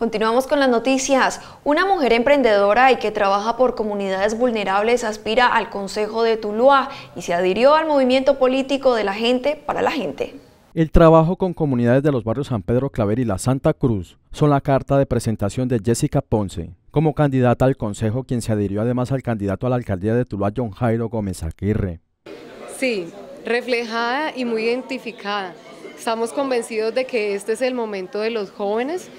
Continuamos con las noticias. Una mujer emprendedora y que trabaja por comunidades vulnerables aspira al Consejo de Tuluá y se adhirió al movimiento político de la gente para la gente. El trabajo con comunidades de los barrios San Pedro Claver y la Santa Cruz son la carta de presentación de Jessica Ponce como candidata al Consejo, quien se adhirió además al candidato a la alcaldía de Tuluá, John Jairo Gómez Aguirre. Sí, reflejada y muy identificada. Estamos convencidos de que este es el momento de los jóvenes,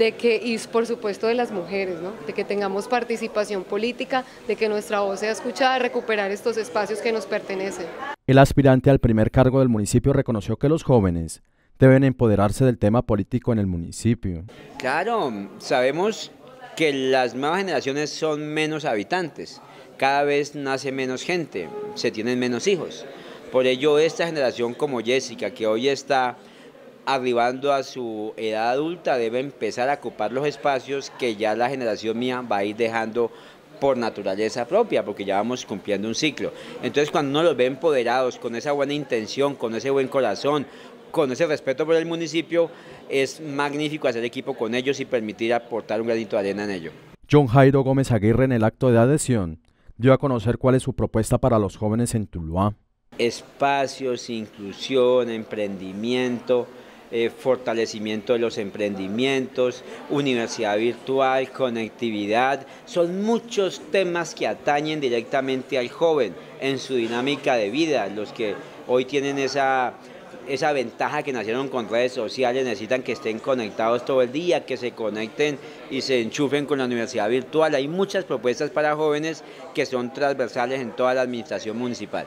de que, y por supuesto de las mujeres, de que tengamos participación política, de que nuestra voz sea escuchada, recuperar estos espacios que nos pertenecen. El aspirante al primer cargo del municipio reconoció que los jóvenes deben empoderarse del tema político en el municipio. Claro, sabemos que las nuevas generaciones son menos habitantes, cada vez nace menos gente, se tienen menos hijos. Por ello, esta generación como Jessica, que hoy está arribando a su edad adulta, debe empezar a ocupar los espacios que ya la generación mía va a ir dejando por naturaleza propia, porque ya vamos cumpliendo un ciclo. Entonces, cuando uno los ve empoderados, con esa buena intención, con ese buen corazón, con ese respeto por el municipio, es magnífico hacer equipo con ellos y permitir aportar un granito de arena en ello. John Jairo Gómez Aguirre en el acto de adhesión dio a conocer cuál es su propuesta para los jóvenes en Tuluá espacios, inclusión, emprendimiento, eh, fortalecimiento de los emprendimientos, universidad virtual, conectividad. Son muchos temas que atañen directamente al joven en su dinámica de vida. Los que hoy tienen esa, esa ventaja que nacieron con redes sociales necesitan que estén conectados todo el día, que se conecten y se enchufen con la universidad virtual. Hay muchas propuestas para jóvenes que son transversales en toda la administración municipal.